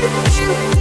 you.